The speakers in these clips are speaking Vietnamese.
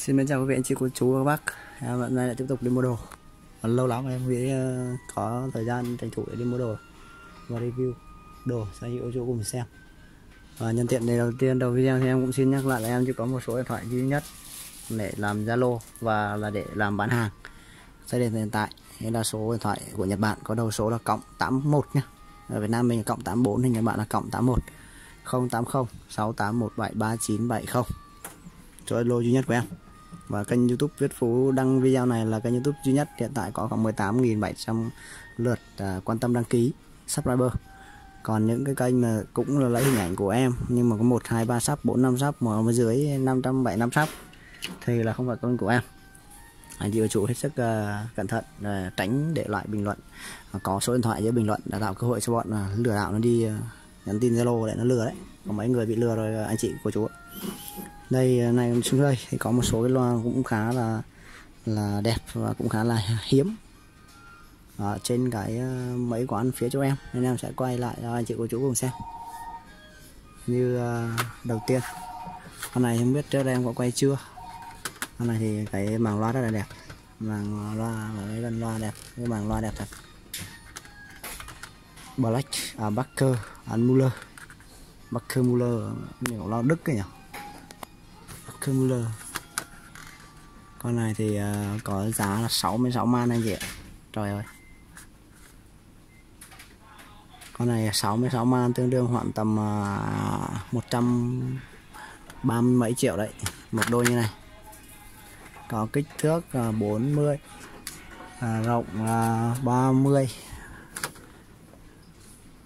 Xin mến chào quý vị, anh chị cô chú và các bác. Em hôm nay lại tiếp tục đi mua đồ. Lâu lắm em mới ờ, có thời gian tranh thủ để đi mua đồ Và review đồ cho anh chị cô chú cùng xem. Và nhân tiện này đầu tiên đầu video thì em cũng xin nhắc lại là em chỉ có một số điện thoại duy nhất Để làm Zalo và là để làm bán hàng. Tới đến hiện tại Đây là số điện thoại của Nhật Bản có đầu số là cộng 81 nhá. Ở Việt Nam mình là cộng 84 thì Nhật Bản là cộng 81 080 6817 3970 số Zalo duy nhất của em và kênh youtube Viết Phú đăng video này là kênh youtube duy nhất hiện tại có khoảng 18.700 lượt à, quan tâm đăng ký subscriber. Còn những cái kênh mà cũng là lấy hình ảnh của em nhưng mà có 1, 2, 3 sắp 4, 5 sắp mà ở dưới 500, 7, 5 sub thì là không phải kênh của em. Anh chị và chủ hết sức uh, cẩn thận uh, tránh để lại bình luận. Uh, có số điện thoại dưới bình luận đã tạo cơ hội cho bọn uh, lừa đảo nó đi uh, nhắn tin zalo để nó lừa đấy. Có mấy người bị lừa rồi uh, anh chị của chú ạ đây này xuống đây. Thì có một số cái loa cũng khá là là đẹp và cũng khá là hiếm. Ở trên cái ờ, mấy quán phía chỗ em. Nên em sẽ quay lại cho anh chị cô chú cùng xem. Như uh, đầu tiên. Con này không biết trước đây em có quay chưa. Con này thì cái màng loa rất là đẹp. Màng loa và cái gần loa đẹp. Cái màng loa đẹp thật. Black à Backer and à, Muller Backer Muller nhiều loa Đức cái nhỉ? Cumular con này thì uh, có giá là 66 man anh chị ạ. Trời ơi. Con này 66 man tương đương khoảng tầm uh, 130 mấy triệu đấy. Một đôi như này. Có kích thước uh, 40 uh, rộng uh, 30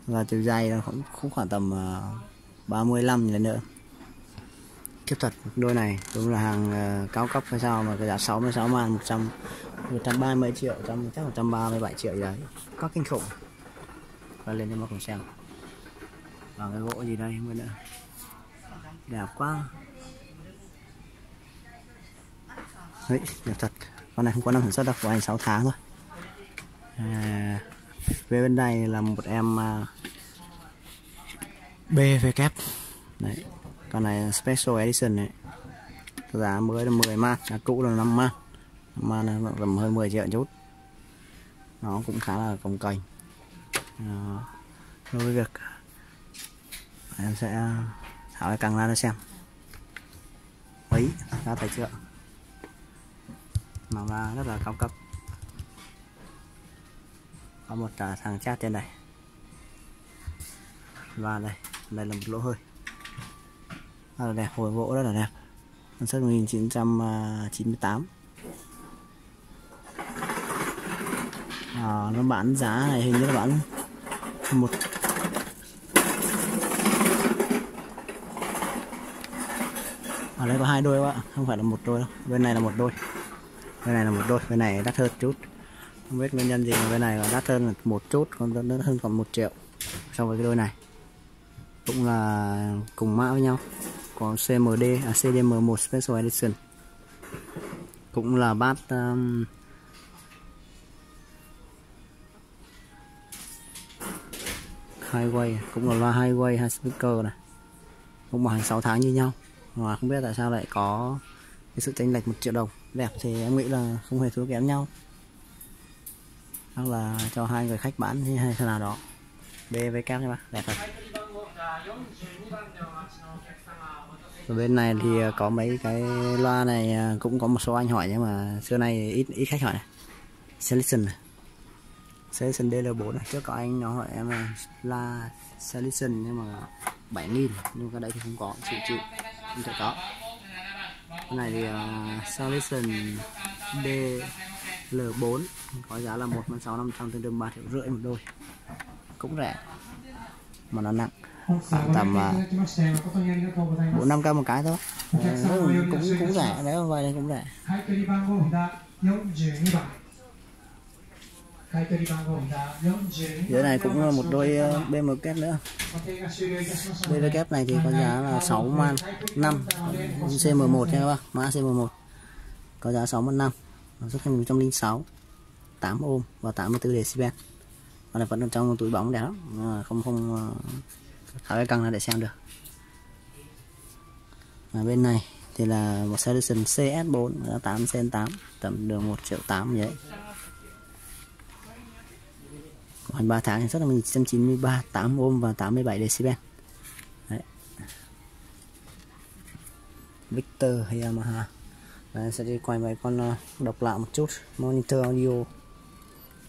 và chiều dài là cũng, cũng khoảng tầm uh, 35 lần nữa kiếp thật đôi này đúng là hàng uh, cao cấp hay sao mà cái giá 66 man 100 130 triệu trăm chắc 137 triệu gì đấy. Có kinh khủng. Và lên cho mọi cùng xem. Và cái gỗ gì đây mới nữa đẹp quá. Đấy đẹp thật. Con này không có năm sản xuất đâu của anh 6 tháng thôi. Ờ, à, về bên này là một em ờ, uh, BVK đấy con này special edition này giá mới là 10 man giá cũ là 5 man 5 man là tầm hơn 10 triệu chút. Nó cũng khá là cồng cành. Đối với việc, em sẽ à, tháo cái càng ra nó xem. Mấy giá thấy chưa? Màu da rất là cao cấp. Có một à, thằng chat trên này. Và đây đây là một lỗ hơi rất là đẹp hồi gỗ rất là đẹp. Sản xuất 1998 à, nó bán giá này hình như là bán một ở đây có hai đôi các bạn không phải là một đôi đâu. Bên này là một đôi. Bên này là một đôi bên này đắt hơn chút. Không biết nguyên nhân gì mà bên này là đắt hơn một chút còn đắt hơn còn một triệu so với cái đôi này. Cũng là cùng mã với nhau có CMD à, CDM1 Special Edition. Cũng là bát um, highway cũng là loa highway hai speaker này. Cũng bảo hành 6 tháng như nhau. Mà không biết tại sao lại có cái sự chênh lệch một triệu đồng. Đẹp thì em nghĩ là không hề thua kém nhau. Hoặc là cho hai người khách bán hay thế nào đó. BV kép nha bạn đẹp thật bên này thì ờ, có mấy cái loa này ờ, cũng có một số anh hỏi nhưng mà xưa nay ít ít khách hỏi này. Selection này. Selection DL4 này. Trước có anh nó hỏi em là la selection nhưng mà 7 nghìn. Nhưng cái đấy thì không có chịu chịu không thể có. Cái này thì uh, selection DL4 có giá là 1 6 500 tương đương 3 triệu rưỡi một đôi. Cũng rẻ mà nó nặng. Ờ, tầm ờ, bốn năm k một cái thôi. À, cũng cũng rẻ nếu mà vậy thì cũng rẻ. Dưới này cũng là một đôi BM kép nữa. BM kép này thì có giá là 6 man 5 CM1 nha các bác mã CM1 có giá 6 man 5 xuất hành 106 8 ôm và 84 decibel. Con này vẫn ở trong túi bóng đẹp lắm. Không không tháo cái căng ra để xem được. Và bên này thì là một Solution CS4 là 8 cm 8 tầm đường 1 triệu 8 vậy còn 3 tháng sản xuất là 193 8 ohm và 87 decibel. Đấy. Victor hay Yamaha Đấy, sẽ đi quay mấy con ờ, độc lạ một chút. Monitor audio.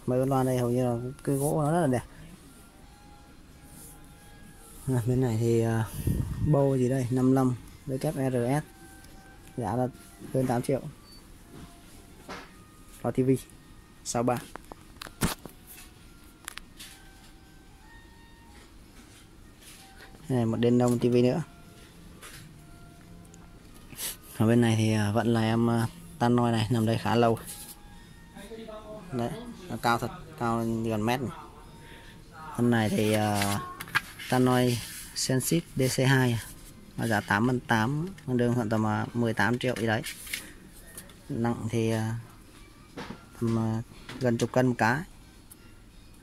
Mấy con loa đây hầu như là cái gỗ nó rất là đẹp à, bên này thì à, uh, bô gì đây? 55 với kép RS giá là hơn 8 triệu. Có TV 63 này một đèn đông TV nữa. Ở bên này thì uh, vẫn là em uh, tan noi này nằm đây khá lâu. Đấy nó cao thật cao gần mét này. hôm này thì uh, tan noi Sensit DC2 nó giá 8 phân 8 con đường khoảng tầm 18 triệu gì đấy. Nặng thì uh, tầm uh, gần chục cân một cái.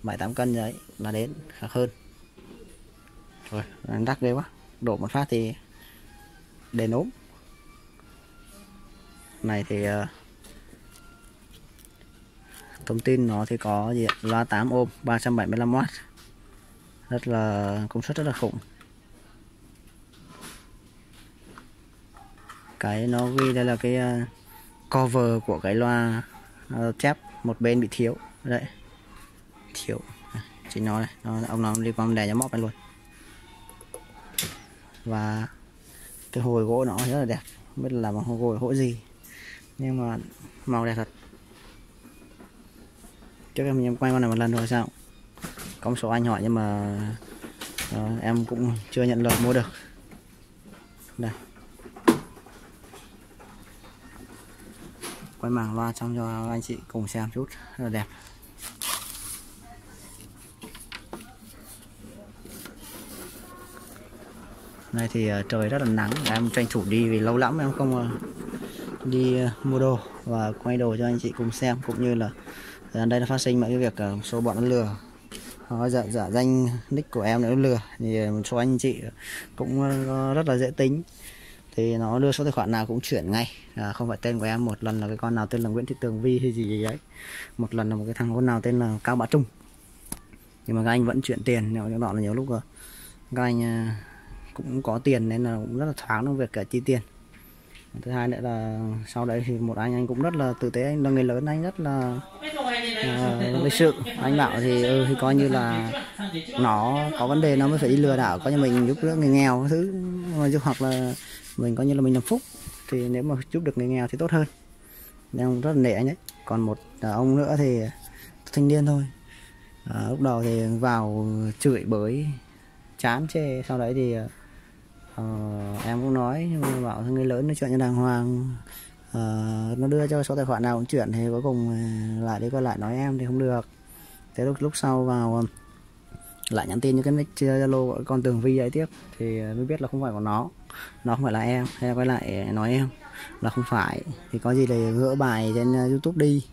7 8 cân đấy là đến khá hơn. Rồi đắt ghê quá. Đổ một phát thì đền ốm. Này thì thông tin nó thì có gì loa 8 ôm 375W rất là công suất rất là khủng. Cái nó ghi đây là cái uh, cover của cái loa uh, chép một bên bị thiếu. Đấy. Thiếu. Chính nó này. Nó, ông nó đi qua đè cho móc này luôn. Và cái hồi gỗ nó rất là đẹp. Không biết là bằng hồi gỗ gì. Nhưng mà màu đẹp thật. Trước em em quay con này một lần rồi sao? Có một số anh hỏi nhưng mà uh, em cũng chưa nhận lời mua được. Đây. Quay màng loa xong cho anh chị cùng xem chút rất là đẹp. Này thì uh, trời rất là nắng em tranh thủ đi vì lâu lắm em không uh, đi uh, mua đồ và quay đồ cho anh chị cùng xem cũng như là đây nó phát sinh mọi cái việc uh, số bọn nó lừa họ giả, giả danh nick của em nữa lừa. Thì ờ, một số anh chị cũng ờ, rất là dễ tính. Thì nó đưa số tài khoản nào cũng chuyển ngay. À, không phải tên của em một lần là cái con nào tên là Nguyễn Thị Tường Vi hay gì gì đấy một lần là một cái thằng con nào tên là Cao Bá Trung. Nhưng mà các anh vẫn chuyển tiền nếu đó là nhiều lúc các anh ờ, cũng có tiền nên là cũng rất là thoáng trong việc cả chi tiền. Thứ hai nữa là sau đấy thì một anh anh cũng rất là tử tế. Anh là người lớn anh rất là Ờ, uh, lịch sự anh bảo thì ừ, thì coi như là nó có vấn đề nó mới phải đi lừa đảo coi như mình giúp đỡ người nghèo thứ mà giúp hoặc là mình coi như là mình làm phúc thì nếu mà giúp được người nghèo thì tốt hơn. Nên rất là nể anh ấy. Còn một à, ông nữa thì thanh niên thôi. À, lúc đầu thì vào chửi bới chán chê sau đấy thì uh, em cũng nói nhưng mà bảo người lớn nói chuyện cho đàng hoàng uh, nó đưa cho số tài khoản nào cũng chuyển thì cuối cùng ờ, lại đi quay lại nói em thì không được. Thế lúc lúc sau vào ờ, lại nhắn tin như cái nick zalo con tường vi ấy tiếp thì mới biết là không phải của nó. Nó không phải là em hay là quay lại nói em là không phải. Thì có gì để gỡ bài trên youtube đi.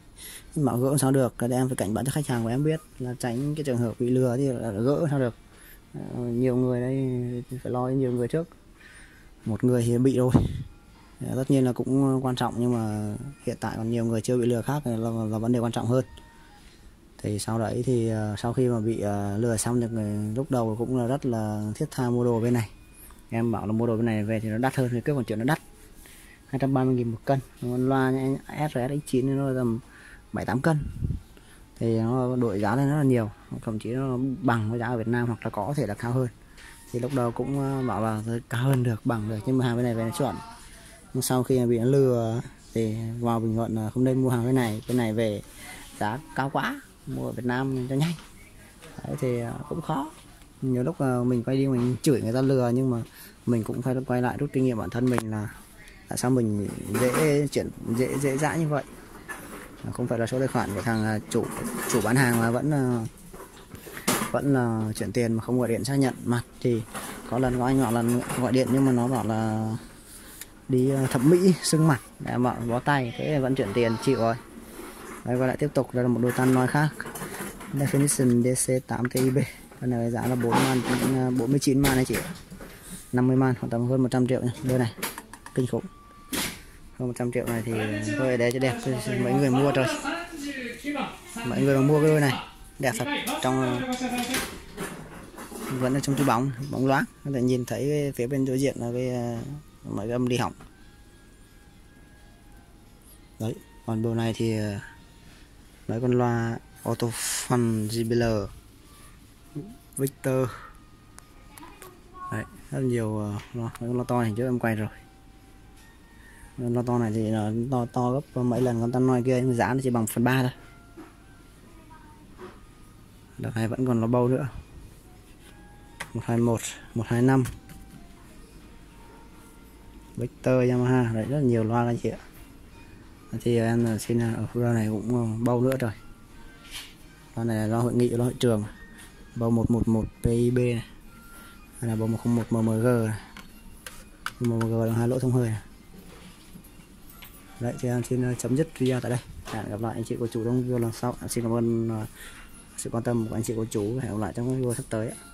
Nhưng mà gỡ sao được thì em phải cảnh báo cho khách hàng của em biết là tránh cái trường hợp bị lừa thì là gỡ sao được. Nhiều người đây phải lo nhiều người trước. Một người thì bị rồi. Dạ, tất nhiên là cũng ờ, quan trọng nhưng mà hiện tại còn nhiều người chưa bị lừa khác là, là vấn đề quan trọng hơn. Thì sau đấy thì ờ, sau khi mà bị ờ, lừa xong được lúc đầu cũng là rất là thiết tha mua đồ bên này. Em bảo là mua đồ bên này về thì nó đắt hơn thì cái còn chuyện nó đắt. 230 nghìn một cân loa SRS X9 nó tầm 7 8 cân. Thì nó đổi giá lên rất là nhiều thậm chí nó bằng với giá ở Việt Nam hoặc là có thể là cao hơn. Thì lúc đầu cũng bảo là cao hơn được bằng được nhưng mà hàng bên này về nó chuẩn nhưng sau khi bị lừa thì vào bình luận là không nên mua hàng cái này cái này về giá cao quá mua ở Việt Nam cho nhanh. Đấy, thì à, cũng khó. Nhiều lúc à, mình quay đi mình chửi người ta lừa nhưng mà mình cũng phải quay lại rút kinh nghiệm bản thân mình là tại sao mình dễ chuyển dễ dễ dãi như vậy. Không phải là số tài khoản của thằng à, chủ chủ bán hàng mà vẫn vẫn là chuyển tiền mà không gọi điện xác nhận. Mặt thì có lần có anh gọi lần gọi điện nhưng mà nó bảo là đi ờ, thẩm mỹ, sưng mặt. Để bảo bó tay, thế vẫn chuyển tiền, chịu rồi. Đây quay lại tiếp tục đây là một đôi tan nói khác. Definition dc 8 tib con này giá là 4 man 49 man này chị. 50 man khoảng tầm hơn 100 triệu nha đôi này. Kinh khủng. Hơn 100 triệu này thì thôi, để cho đẹp mấy người mua rồi mọi người mà mua cái đôi này, đẹp thật. Trong ờ, vẫn là trong túi bóng bóng loáng. Có thể nhìn thấy phía bên đối diện là cái ờ, uh, mọi cái âm đi hỏng đấy còn bộ này thì ờ, mấy con loa auto fun JBL Victor. Đấy rất nhiều ờ, loa mấy con loa to này trước em quay rồi. Loa to này thì nó to to gấp mấy lần con tan nói kia nhưng giá nó chỉ bằng phần 3 thôi. Đợt này vẫn còn loa bâu nữa. 121 125 Victor Yamaha. Đấy, rất là nhiều loa anh chị ạ. Thì em xin ở loa này cũng ờ, bao nữa rồi. Loa này là loa hội nghị, loa hội trường. Bao 111 PIB này. Hay là bao 101 MMG này. MMG là hai lỗ thông hơi này. đấy, thì em xin ờ, chấm dứt video tại đây. Hẹn gặp lại anh chị cô chủ trong video lần sau. Xin cảm ơn sự quan tâm của anh chị cô chú hẹn gặp lại trong video sắp tới ạ.